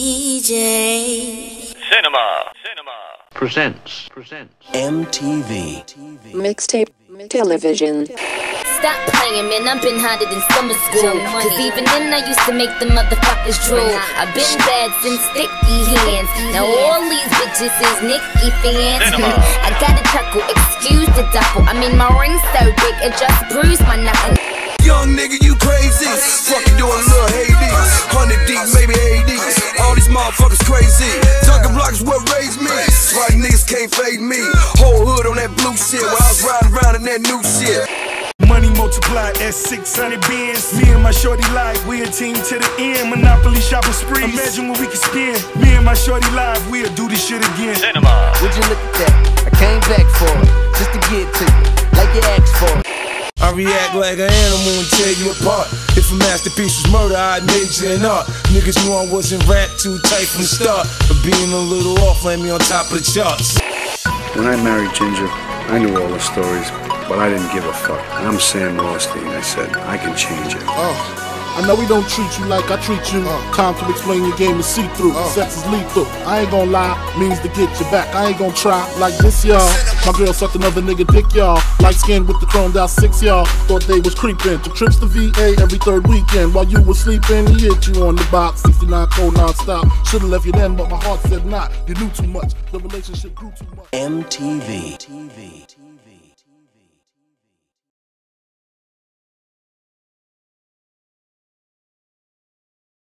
DJ. Cinema. Cinema. presents presents MTV. Mixtape television. Stop playing, man. I've been hotter than summer school. Cause even then, I used to make the motherfuckers drool. I've been bad since sticky hands. Now all these bitches is Nicki fans. I gotta chuckle, excuse the duffel. I mean, my ring's so big, it just bruised my knuckle. Young nigga, you crazy. Motherfuckers crazy. Dunkin' Block is what raised me. Right niggas can't fade me. Whole hood on that blue shit. While I was riding around in that new shit. Money multiplied at 600 bins. Me and my shorty live, we a team to the end. Monopoly shopping spree. Imagine what we could spend. Me and my shorty live, we'll do this shit again. Cinema. Would you look at that? I came back for it, just to get to you, like you asked for. it. I react like an animal and tear you apart. If a masterpiece was murder, I'd major in art. Niggas knew I wasn't rap too tight from the start. But being a little off landed me on top of the charts. When I married Ginger, I knew all the stories, but I didn't give a fuck. And I'm Sam Rothstein. I said, I can change it. Uh, I know we don't treat you like I treat you. Uh. Time to explain your game is see through. Uh. Sex is lethal. I ain't gonna lie, means to get you back. I ain't gonna try like this, y'all. My girl sucked another nigga dick, y'all. Light skin with the chromed out six, y'all. Thought they was creeping. Took trips to VA every third weekend. While you was sleeping, he hit you on the box. 69 cold non-stop. Should've left you then, but my heart said not. You knew too much. The relationship grew too much. MTV.